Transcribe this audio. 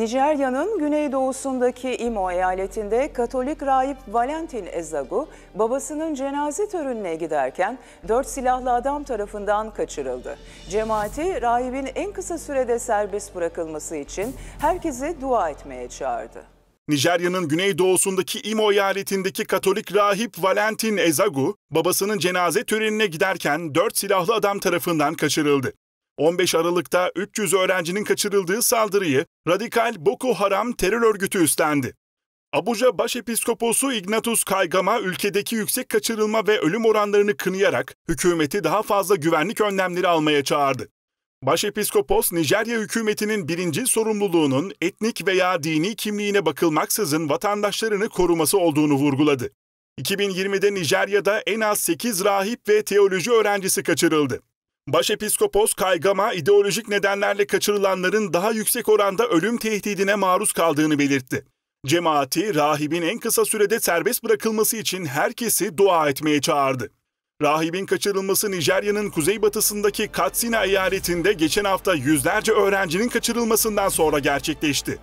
Nijerya'nın güneydoğusundaki Imo eyaletinde Katolik rahip Valentin Ezagu babasının cenaze törenine giderken dört silahlı adam tarafından kaçırıldı. Cemaati rahibin en kısa sürede serbest bırakılması için herkesi dua etmeye çağırdı. Nijerya'nın güneydoğusundaki Imo eyaletindeki Katolik rahip Valentin Ezagu, babasının cenaze törenine giderken dört silahlı adam tarafından kaçırıldı. 15 Aralık'ta 300 öğrencinin kaçırıldığı saldırıyı radikal Boko Haram terör örgütü üstlendi. Abuja Başepiskoposu Ignatius Kaygama ülkedeki yüksek kaçırılma ve ölüm oranlarını kınayarak hükümeti daha fazla güvenlik önlemleri almaya çağırdı. Başepiskopos, Nijerya hükümetinin birinci sorumluluğunun etnik veya dini kimliğine bakılmaksızın vatandaşlarını koruması olduğunu vurguladı. 2020'de Nijerya'da en az 8 rahip ve teoloji öğrencisi kaçırıldı. Başepiskopos Kaygama ideolojik nedenlerle kaçırılanların daha yüksek oranda ölüm tehdidine maruz kaldığını belirtti. Cemaati rahibin en kısa sürede serbest bırakılması için herkesi dua etmeye çağırdı. Rahibin kaçırılması Nijerya'nın kuzeybatısındaki Katsina eyaletinde geçen hafta yüzlerce öğrencinin kaçırılmasından sonra gerçekleşti.